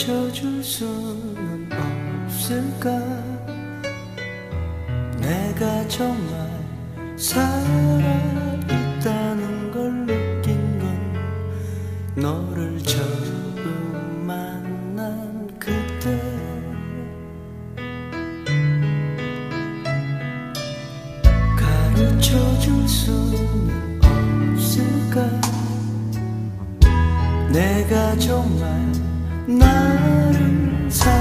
가르쳐줄 수는 없을까? 내가 정말 살아있다는 걸 느낀 건 너를 처음 만난 그때. 가르쳐줄 수는 없을까? 내가 정말 나를 사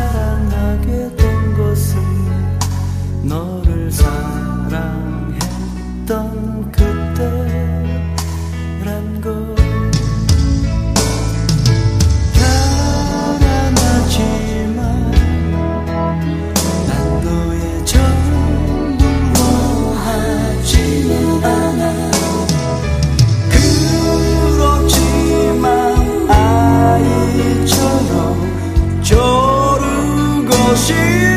te